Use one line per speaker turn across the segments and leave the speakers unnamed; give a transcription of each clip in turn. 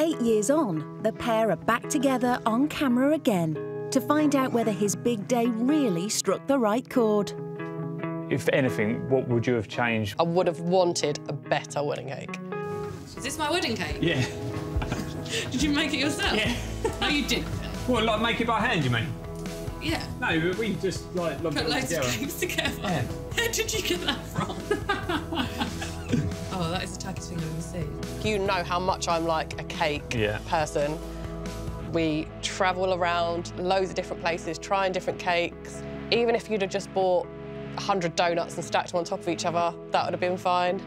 Eight years on, the pair are back together on camera again to find out whether his big day really struck the right chord.
If anything, what would you have changed?
I would have wanted a better wedding cake.
Is this my wedding cake?
Yeah.
Did you make it yourself?
Yeah.
No, you didn't.
What, like make it by hand, you mean?
Yeah.
No, but we just like lobbed
Put
it all
loads
together.
of cakes together.
Yeah.
Where did you get that from? oh, that is the tackest thing I've ever seen.
You know how much I'm like a cake
Yeah.
person. We travel around loads of different places, trying different cakes. Even if you'd have just bought 100 donuts and stacked them on top of each other, that would have been fine.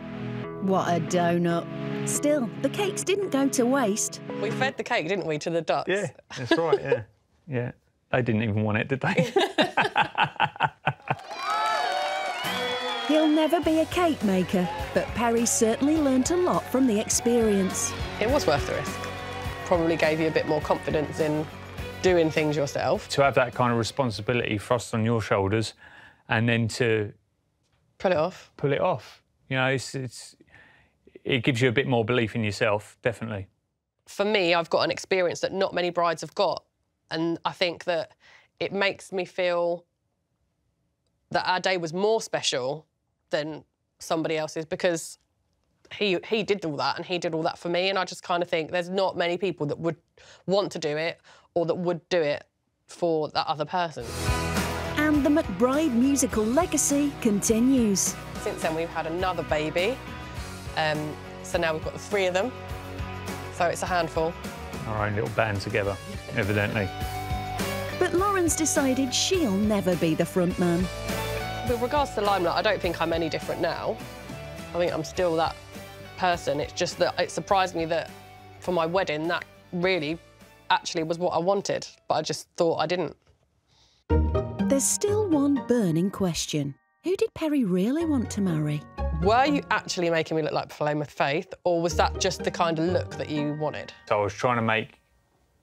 What a donut. Still, the cakes didn't go to waste.
We fed the cake, didn't we, to the ducks?
Yeah, that's right, yeah. Yeah. They didn't even want it, did they?
He'll never be a cake maker, but Perry certainly learnt a lot from the experience.
It was worth the risk. Probably gave you a bit more confidence in doing things yourself.
to have that kind of responsibility thrust on your shoulders and then to
Pull it off.
pull it off. You know, it's, it's it gives you a bit more belief in yourself, definitely.
for me, I've got an experience that not many brides have got. And I think that it makes me feel that our day was more special than somebody else's because he he did all that and he did all that for me. And I just kind of think there's not many people that would want to do it or that would do it for that other person.
And the McBride musical legacy continues.
Since then, we've had another baby. Um, so now we've got the three of them. So it's a handful.
Our own little band together, evidently.
But Lauren's decided she'll never be the front man.
With regards to Limelight, I don't think I'm any different now. I think I'm still that person. It's just that it surprised me that for my wedding, that really actually was what I wanted, but I just thought I didn't.
There's still one burning question. Who did Perry really want to marry?
Were you actually making me look like Paloma Faith, or was that just the kind of look that you wanted?
So I was trying to make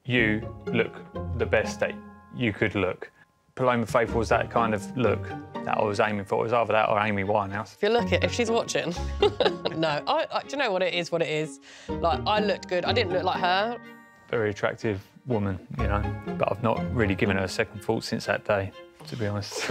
you look the best that you could look. Paloma Faith was that kind of look that I was aiming for. It was either that or Amy Winehouse.
If you look at, if she's watching, no, I, I, do you know what it is? What it is? Like I looked good. I didn't look like her.
Very attractive woman, you know, but I've not really given her a second thought since that day, to be honest.